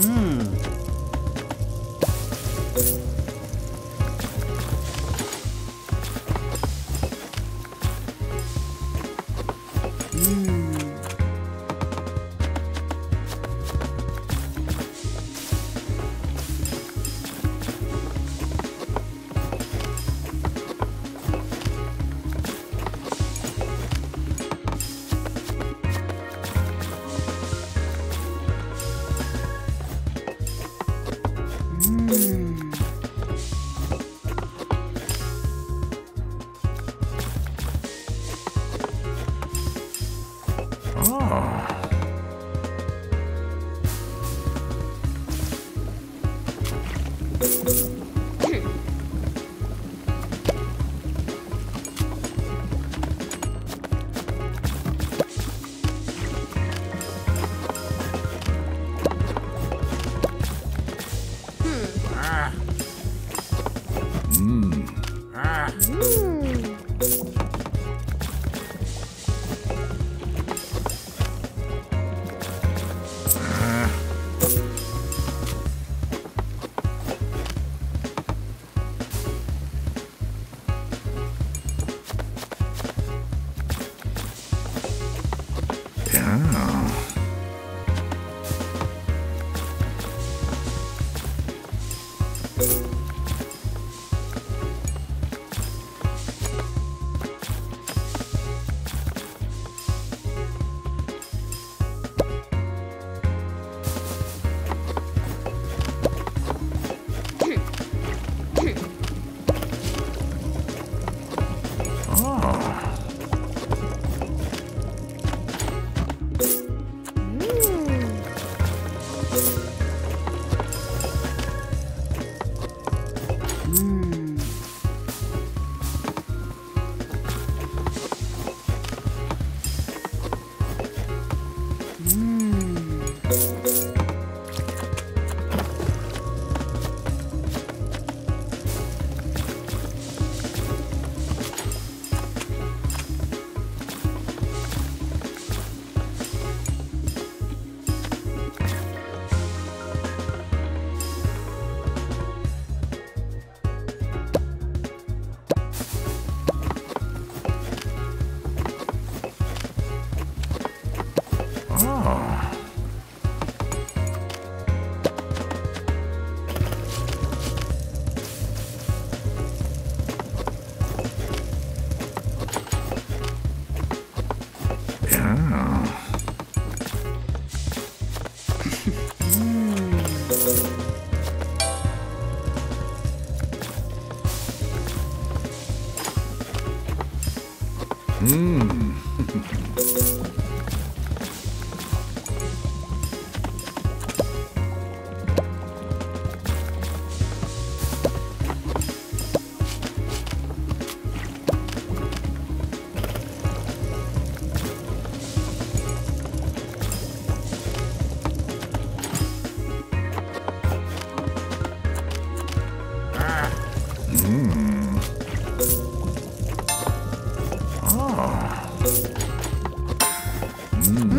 Hmm. 아. 음. Música う Mm. 음. 아. 음. 음.